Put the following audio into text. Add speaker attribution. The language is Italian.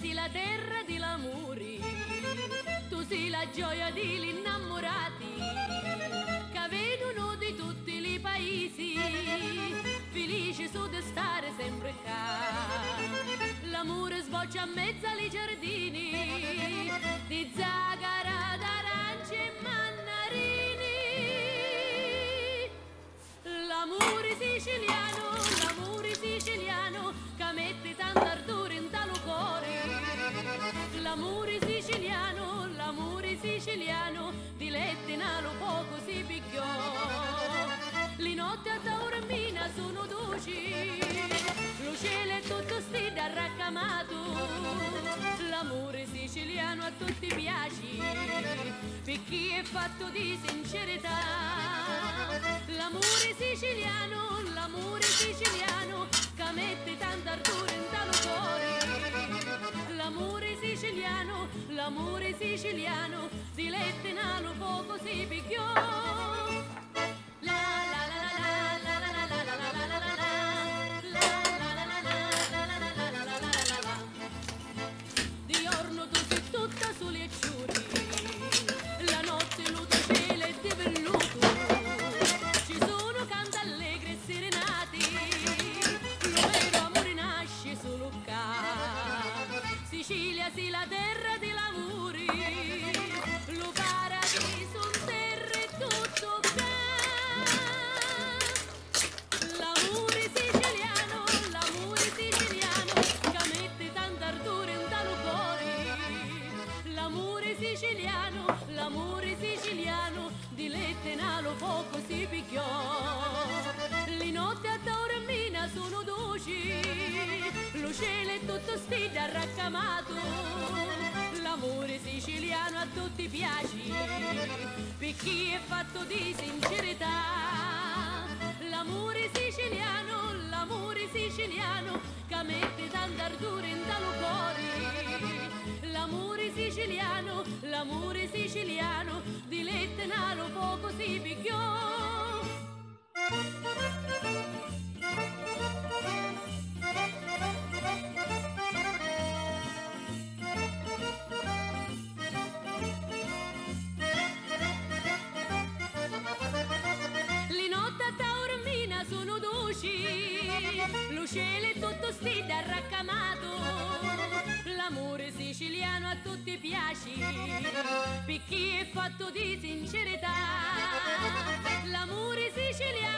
Speaker 1: sei la terra di l'amore, tu sei la gioia di innamorati, che vedono di tutti i paesi, felici su di stare sempre qua. L'amore sboccia a mezzo ai giardini di Zagara. L'amore siciliano, l'amore siciliano, di lette nalo poco si picchiò. Le notti a Taormina sono dolci, lo cielo è tutto stile arraccamato. L'amore siciliano a tutti piace, per chi è fatto di sincerità. L'amore siciliano, l'amore siciliano, che mette tanto ardore siciliano, di lette nalo poco si picchiò. Siciliano, l'amore siciliano, di lette nalo poco si picchiò. Le notti a Taormina sono dolci, lo cielo è tutto stile arraccamato. L'amore siciliano a tutti piace, per chi è fatto di sincerità. Siciliano, di lette nalo poco si picchiò. Sono dolci, lo cielo è tutto stile arraccamato. L'amore siciliano a tutti piace, per chi è fatto di sincerità, l'amore siciliano.